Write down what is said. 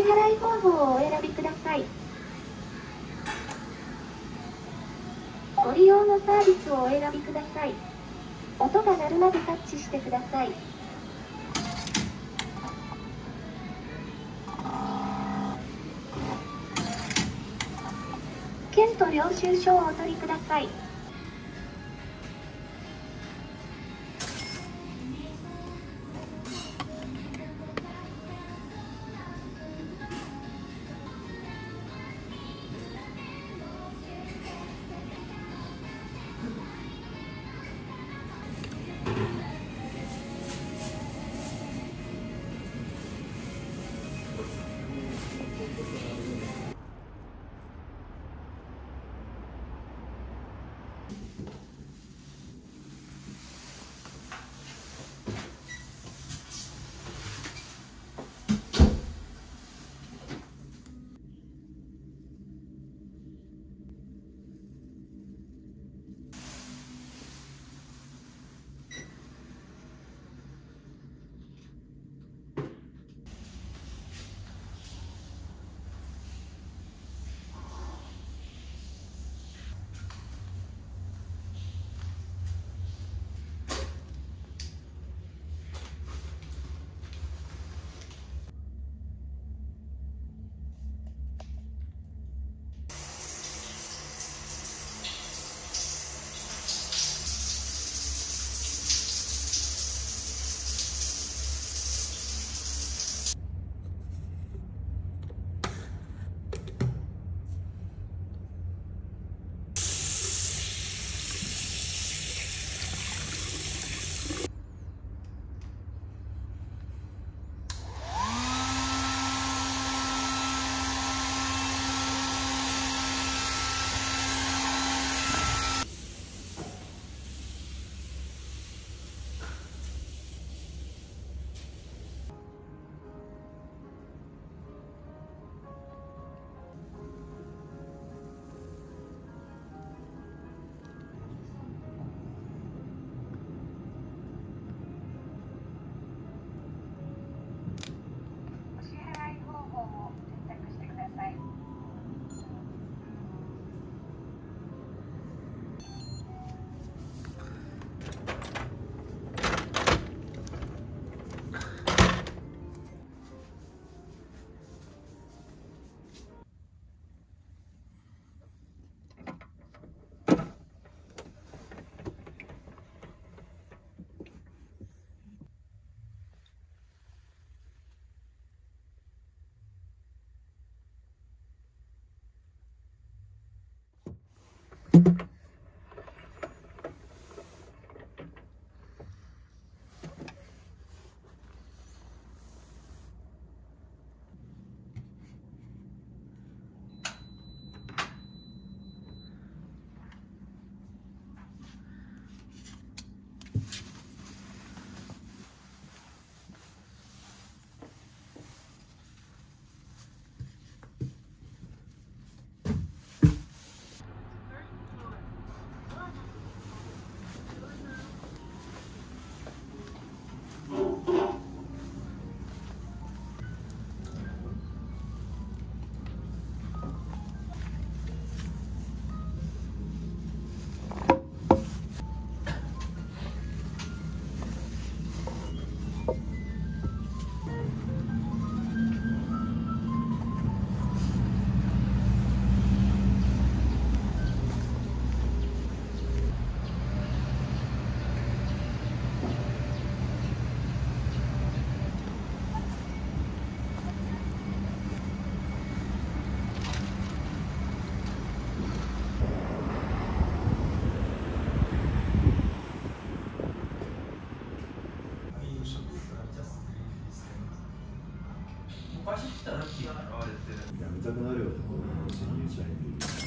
支払い方法をお選びください。ご利用のサービスをお選びください。音が鳴るまでタッチしてください。券と領収書をお取りください。昔来たラッキーが現れてる。やめたくなるような侵入者に